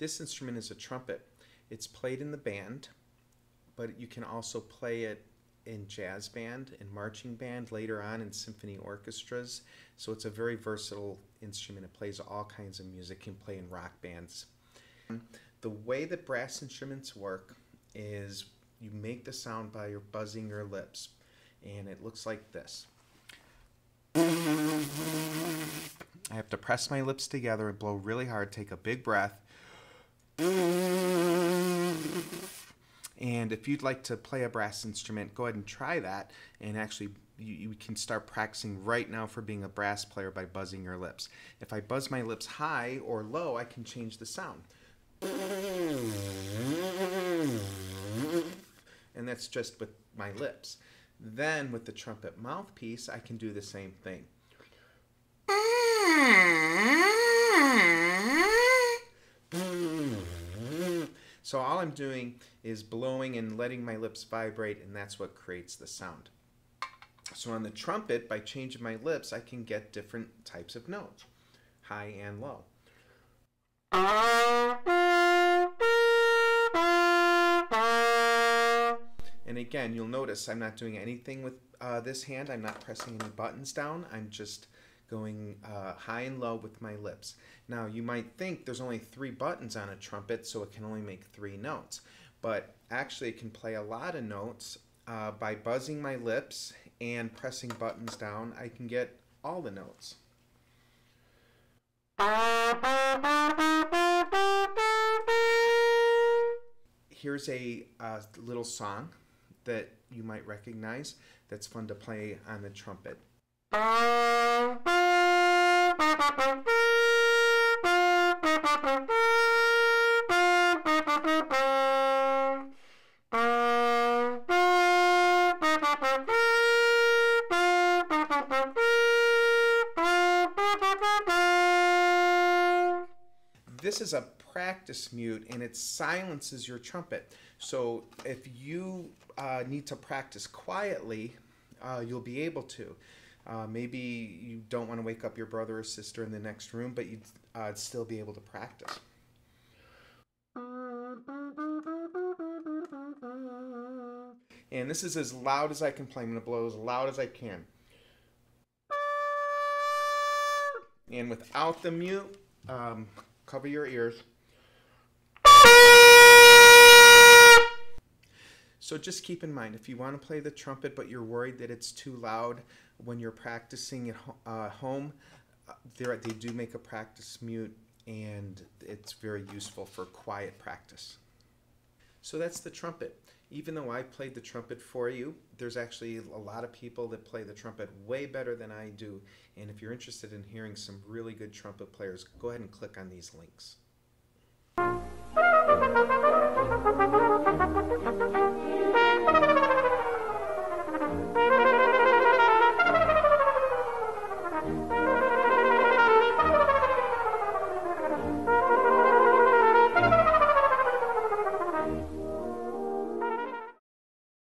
This instrument is a trumpet. It's played in the band, but you can also play it in jazz band and marching band later on in symphony orchestras. So it's a very versatile instrument. It plays all kinds of music, can play in rock bands. The way that brass instruments work is you make the sound by your buzzing your lips, and it looks like this. I have to press my lips together and blow really hard, take a big breath. And if you'd like to play a brass instrument, go ahead and try that. And actually, you, you, can start practicing right now for being a brass player by buzzing your lips. If I buzz my lips high or low, I can change the sound. And that's just with my lips. Then with the trumpet mouthpiece, I can do the same thing. Ah. So all I'm doing is blowing and letting my lips vibrate, and that's what creates the sound. So on the trumpet, by changing my lips, I can get different types of notes, high and low. And again, you'll notice I'm not doing anything with uh, this hand. I'm not pressing any buttons down. I'm just going uh, high and low with my lips. Now, you might think there's only three buttons on a trumpet, so it can only make three notes. But actually, it can play a lot of notes uh, by buzzing my lips and pressing buttons down. I can get all the notes. Here's a uh, little song that you might recognize that's fun to play on the trumpet. This is a practice mute and it silences your trumpet. So if you uh, need to practice quietly, uh, you'll be able to. Uh, maybe you don't want to wake up your brother or sister in the next room, but you'd uh, still be able to practice. And this is as loud as I can play. I'm going to blow as loud as I can. And without the mute, um, cover your ears. So just keep in mind, if you want to play the trumpet but you're worried that it's too loud when you're practicing at uh, home, uh, they do make a practice mute and it's very useful for quiet practice. So that's the trumpet. Even though I played the trumpet for you, there's actually a lot of people that play the trumpet way better than I do. And if you're interested in hearing some really good trumpet players, go ahead and click on these links.